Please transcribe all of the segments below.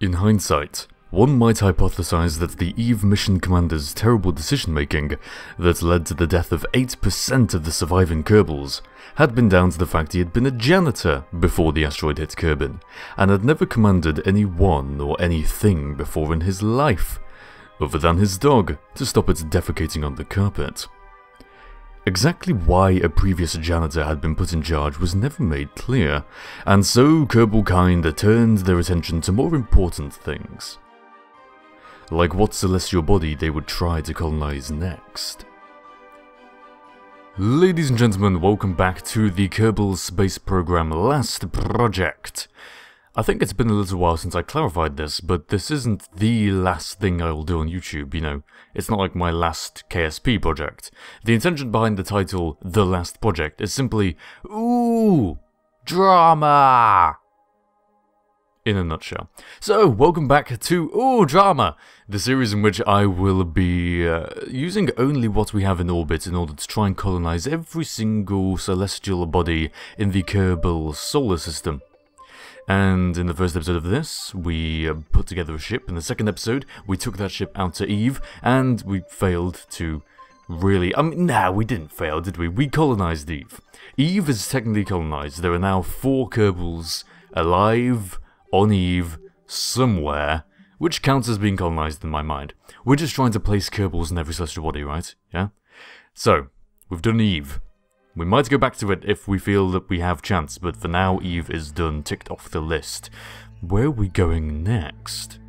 In hindsight, one might hypothesize that the EVE mission commander's terrible decision making that led to the death of 8% of the surviving Kerbals had been down to the fact he had been a janitor before the asteroid hit Kerbin, and had never commanded anyone or anything before in his life, other than his dog, to stop it defecating on the carpet. Exactly why a previous janitor had been put in charge was never made clear, and so Kerbal kinda turned their attention to more important things. Like what celestial body they would try to colonize next. Ladies and gentlemen, welcome back to the Kerbal Space Program Last Project. I think it's been a little while since I clarified this, but this isn't the last thing I'll do on YouTube, you know. It's not like my last KSP project. The intention behind the title, The Last Project, is simply, ooh, drama! In a nutshell. So, welcome back to Ooh Drama, the series in which I will be uh, using only what we have in orbit in order to try and colonize every single celestial body in the Kerbal solar system. And in the first episode of this, we uh, put together a ship. In the second episode, we took that ship out to Eve, and we failed to really... I mean, nah, we didn't fail, did we? We colonized Eve. Eve is technically colonized. There are now four Kerbals alive on Eve somewhere, which counts as being colonized in my mind. We're just trying to place Kerbals in every celestial body, right? Yeah? So, we've done Eve. We might go back to it if we feel that we have chance, but for now Eve is done, ticked off the list. Where are we going next?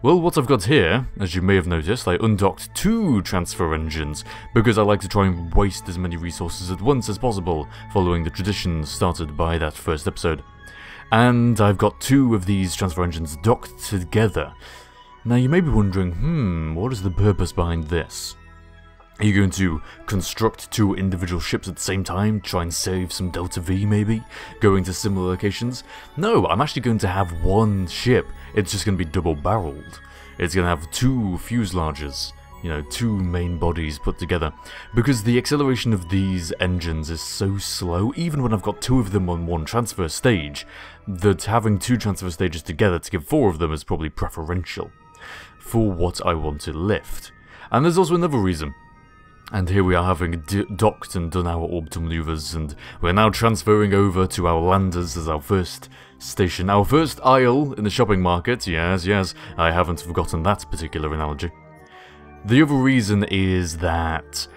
Well, what I've got here, as you may have noticed, I undocked two transfer engines, because I like to try and waste as many resources at once as possible, following the tradition started by that first episode. And I've got two of these transfer engines docked together. Now you may be wondering, hmm, what is the purpose behind this? Are you going to construct two individual ships at the same time, try and save some Delta V maybe, going to similar locations? No, I'm actually going to have one ship, it's just going to be double barreled. It's going to have two fuselages, you know, two main bodies put together. Because the acceleration of these engines is so slow, even when I've got two of them on one transfer stage, that having two transfer stages together to give four of them is probably preferential for what I want to lift. And there's also another reason. And here we are having docked and done our orbital maneuvers, and we're now transferring over to our landers as our first station, our first aisle in the shopping market. Yes, yes, I haven't forgotten that particular analogy. The other reason is that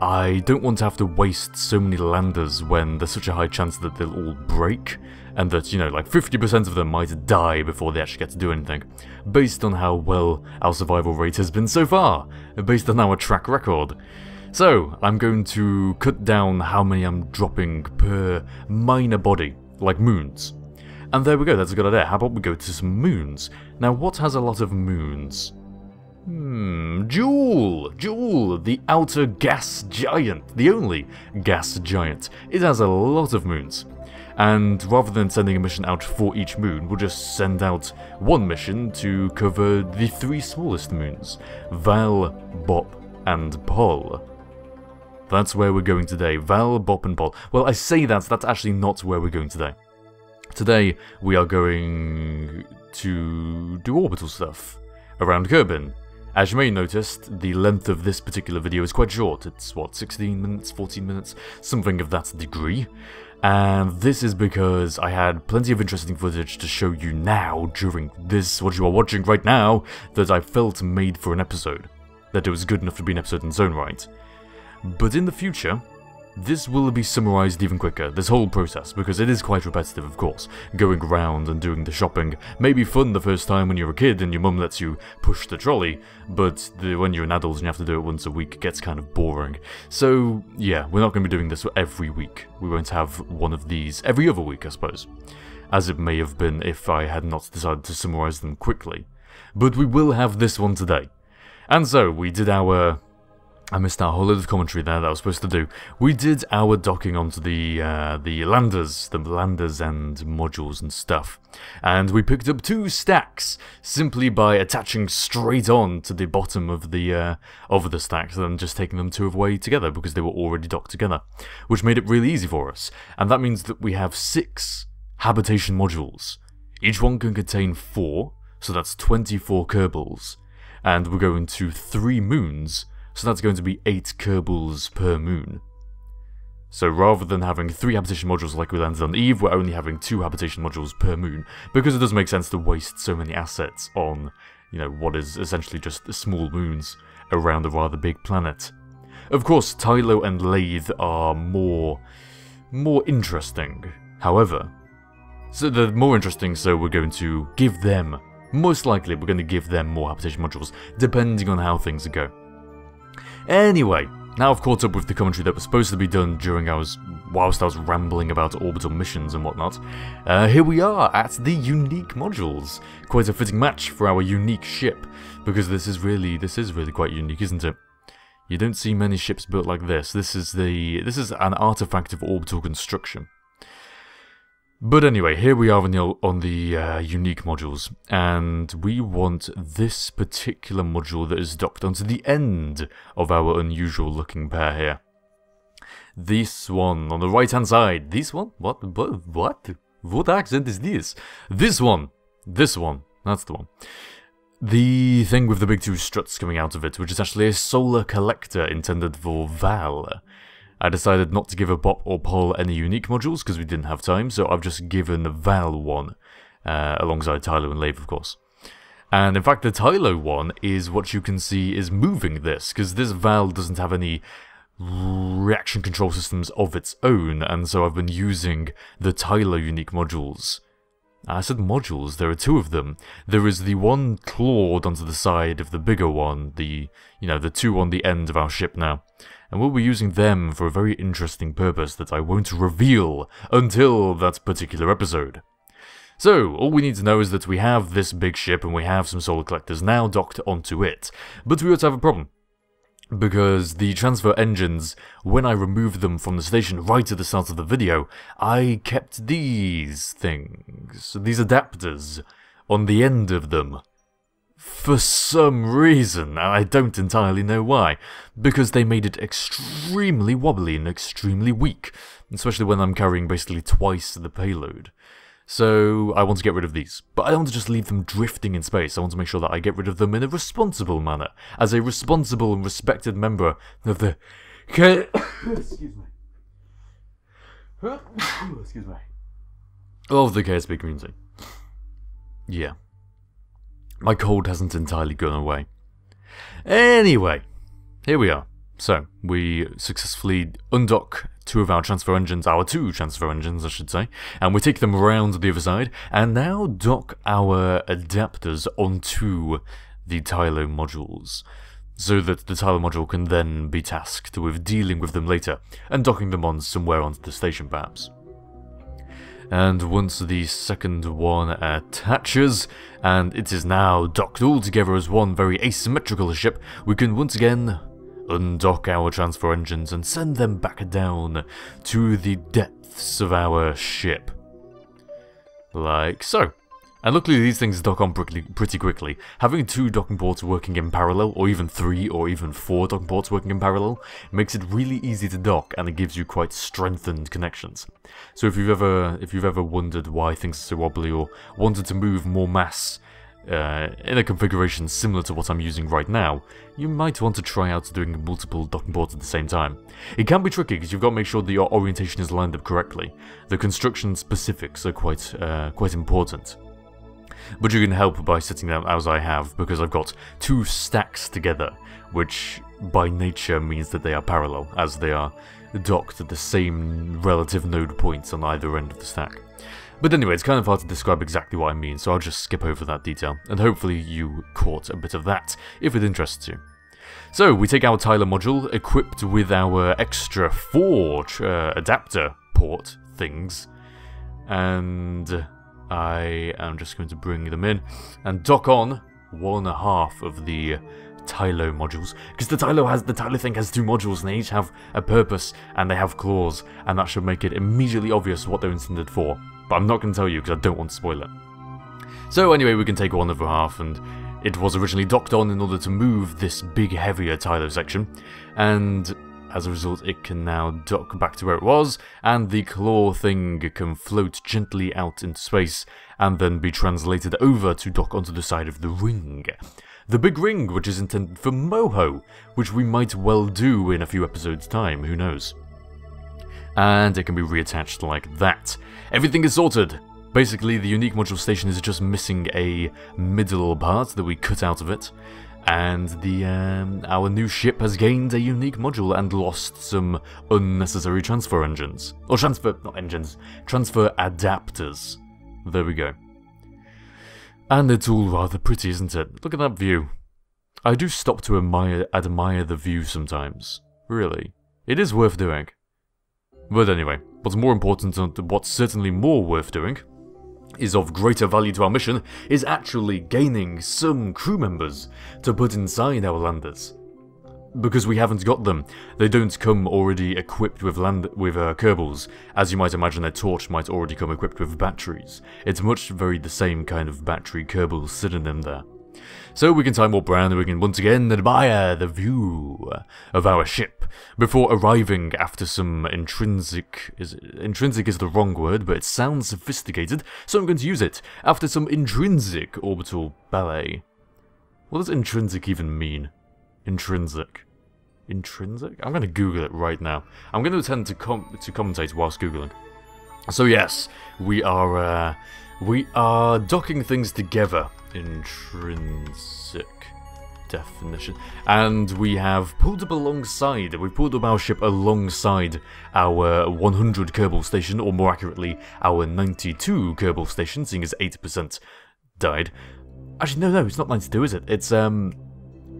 I don't want to have to waste so many landers when there's such a high chance that they'll all break, and that, you know, like 50% of them might die before they actually get to do anything, based on how well our survival rate has been so far, based on our track record. So, I'm going to cut down how many I'm dropping per minor body, like moons. And there we go, that's a good idea. How about we go to some moons? Now, what has a lot of moons? Hmm, Jool! Jool, the outer gas giant, the only gas giant. It has a lot of moons. And rather than sending a mission out for each moon, we'll just send out one mission to cover the three smallest moons, Val, Bop, and Pol. That's where we're going today. Val, Bop and Pol. Well, I say that, that's actually not where we're going today. Today, we are going to do orbital stuff around Kerbin. As you may have noticed, the length of this particular video is quite short. It's, what, 16 minutes, 14 minutes? Something of that degree. And this is because I had plenty of interesting footage to show you now during this, what you are watching right now, that I felt made for an episode. That it was good enough to be an episode in its own right. But in the future, this will be summarized even quicker, this whole process, because it is quite repetitive of course. Going around and doing the shopping may be fun the first time when you're a kid and your mum lets you push the trolley, but the, when you're an adult and you have to do it once a week, it gets kind of boring. So yeah, we're not going to be doing this every week. We won't have one of these every other week, I suppose. As it may have been if I had not decided to summarize them quickly. But we will have this one today. And so, we did our I missed out a whole of commentary there that I was supposed to do. We did our docking onto the uh, the landers, the landers and modules and stuff. And we picked up two stacks simply by attaching straight on to the bottom of the uh, of the stacks and just taking them two away together because they were already docked together, which made it really easy for us. And that means that we have six habitation modules. Each one can contain four, so that's 24 Kerbals. And we're going to 3 moons, so that's going to be 8 Kerbals per moon. So rather than having 3 habitation modules like we landed on Eve, we're only having 2 habitation modules per moon, because it doesn't make sense to waste so many assets on, you know, what is essentially just small moons around a rather big planet. Of course, Tylo and Laythe are more, more interesting. However, so they're more interesting, so we're going to give them, most likely we're going to give them more habitation modules, depending on how things go. Anyway, now I've caught up with the commentary that was supposed to be done during I was, whilst I was rambling about orbital missions and whatnot. Uh, here we are at the unique modules. Quite a fitting match for our unique ship, because this is really, this is really quite unique, isn't it? You don't see many ships built like this. This is the this is an artifact of orbital construction. But anyway, here we are on the, on the uh, unique modules, and we want this particular module that is docked onto the end of our unusual looking pair here. This one on the right hand side. This one? What? What? What? What accent is this? This one. This one. That's the one. The thing with the big two struts coming out of it, which is actually a solar collector intended for Val. I decided not to give a Bop or Pol any unique modules because we didn't have time, so I've just given Val one, uh, alongside Tylo and Laythe, of course. And in fact, the Tylo one is what you can see is moving this, because this Val doesn't have any reaction control systems of its own, and so I've been using the Tylo unique modules I said modules, there are two of them. There is the one clawed onto the side of the bigger one, the, you know, the two on the end of our ship now. And we'll be using them for a very interesting purpose that I won't reveal until that particular episode. So, all we need to know is that we have this big ship and we have some solar collectors now docked onto it. But we also have a problem because the transfer engines, when I removed them from the station right at the start of the video, I kept these things, these adapters, on the end of them. For some reason, I don't entirely know why, because they made it extremely wobbly and extremely weak, especially when I'm carrying basically twice the payload. So I want to get rid of these, but I don't want to just leave them drifting in space. I want to make sure that I get rid of them in a responsible manner, as a responsible and respected member of the... Excuse me. Excuse me. Of the KSP community. Yeah. My cold hasn't entirely gone away. Anyway, here we are. So, we successfully undock two of our transfer engines, our two transfer engines, I should say, and we take them around the other side, and now dock our adapters onto the Tylo modules, so that the Tylo module can then be tasked with dealing with them later, and docking them on somewhere onto the station perhaps. And once the second one attaches, and it is now docked all together as one very asymmetrical ship, we can once again undock our transfer engines and send them back down to the depths of our ship. Like so. And luckily these things dock on pretty quickly. Having two docking ports working in parallel, or even three or even four docking ports working in parallel, makes it really easy to dock and it gives you quite strengthened connections. So if you've ever if you've ever wondered why things are so wobbly or wanted to move more mass uh, in a configuration similar to what I'm using right now, you might want to try out doing multiple docking ports at the same time. It can be tricky because you've got to make sure that your orientation is lined up correctly. The construction specifics are quite, uh, quite important. But you can help by setting them as I have, because I've got two stacks together, which by nature means that they are parallel, as they are docked at the same relative node points on either end of the stack. But anyway, it's kind of hard to describe exactly what I mean, so I'll just skip over that detail, and hopefully you caught a bit of that, if it interests you. So, we take our Tylo module, equipped with our extra four uh, adapter port things, and I am just going to bring them in and dock on one and a half of the Tylo modules. Because the Tylo has the Tylo thing has two modules and they each have a purpose and they have claws, and that should make it immediately obvious what they're intended for but I'm not going to tell you because I don't want to spoil it. So anyway, we can take one over half, and it was originally docked on in order to move this big, heavier Tylo section, and as a result it can now dock back to where it was, and the claw thing can float gently out into space, and then be translated over to dock onto the side of the ring. The big ring, which is intended for Moho, which we might well do in a few episodes' time, who knows. And it can be reattached like that. Everything is sorted! Basically, the unique module station is just missing a middle part that we cut out of it, and the um, our new ship has gained a unique module and lost some unnecessary transfer engines. Or transfer, not engines, transfer adapters. There we go. And it's all rather pretty, isn't it? Look at that view. I do stop to admire, admire the view sometimes. Really. It is worth doing. But anyway, what's more important and what's certainly more worth doing is of greater value to our mission is actually gaining some crew members to put inside our landers. Because we haven't got them. They don't come already equipped with land with uh, Kerbals. As you might imagine, their torch might already come equipped with batteries. It's much very the same kind of battery Kerbal in there. So we can time warp around and we can once again admire the view of our ship before arriving after some intrinsic is intrinsic is the wrong word, but it sounds sophisticated, so I'm going to use it after some intrinsic orbital ballet. What does intrinsic even mean? Intrinsic. Intrinsic? I'm going to Google it right now. I'm going to attempt to com to commentate whilst Googling. So yes, we are uh, we are docking things together intrinsic definition. And we have pulled up alongside, we've pulled up our ship alongside our 100 Kerbal station, or more accurately, our 92 Kerbal station, seeing as 80% died. Actually, no, no, it's not 92, is it? It's, um,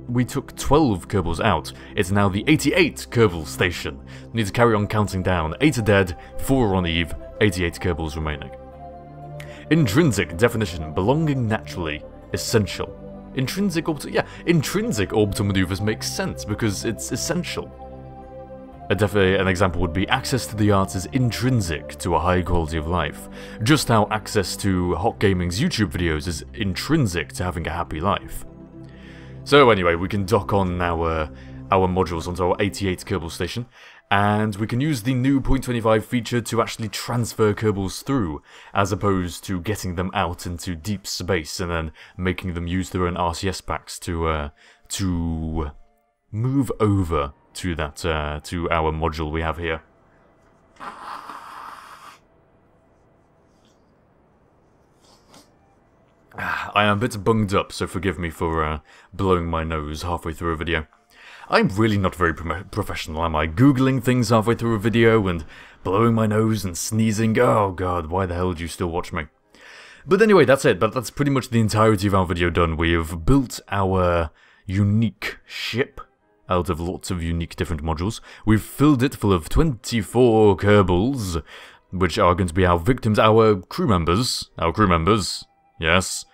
we took 12 Kerbals out. It's now the 88 Kerbal station. need to carry on counting down. 8 are dead, 4 are on Eve, 88 Kerbals remaining. Intrinsic definition, belonging naturally, essential. Intrinsic orbital, yeah, intrinsic orbital maneuvers make sense because it's essential. An example would be access to the arts is intrinsic to a high quality of life, just how access to HOCgaming's YouTube videos is intrinsic to having a happy life. So anyway, we can dock on our our modules onto our 88 Kerbal station, and we can use the new 0.25 feature to actually transfer Kerbals through, as opposed to getting them out into deep space and then making them use their own RCS packs to uh, to move over to that uh, to our module we have here. I am a bit bunged up, so forgive me for uh, blowing my nose halfway through a video. I'm really not very pro professional, am I? Googling things halfway through a video and blowing my nose and sneezing. Oh god, why the hell do you still watch me? But anyway, that's it. But that's pretty much the entirety of our video done. We have built our unique ship out of lots of unique different modules. We've filled it full of 24 Kerbals, which are going to be our victims, our crew members. Our crew members, yes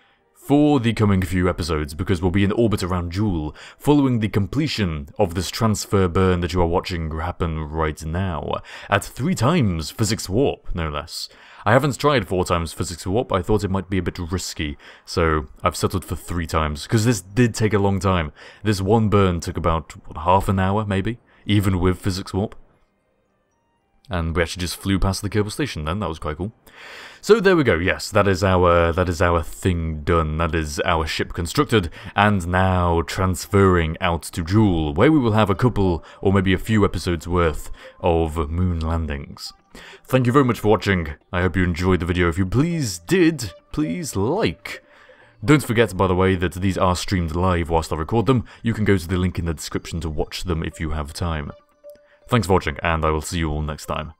for the coming few episodes because we'll be in orbit around Jool following the completion of this transfer burn that you are watching happen right now, at three times physics warp, no less. I haven't tried four times physics warp, I thought it might be a bit risky, so I've settled for three times, because this did take a long time. This one burn took about, what, half an hour, maybe? Even with physics warp. And we actually just flew past the Kerbal station then, that was quite cool. So there we go, yes, that is our that is our thing done, that is our ship constructed, and now transferring out to Jool, where we will have a couple, or maybe a few episodes worth, of moon landings. Thank you very much for watching, I hope you enjoyed the video, if you please did, please like. Don't forget, by the way, that these are streamed live whilst I record them, you can go to the link in the description to watch them if you have time. Thanks for watching, and I will see you all next time.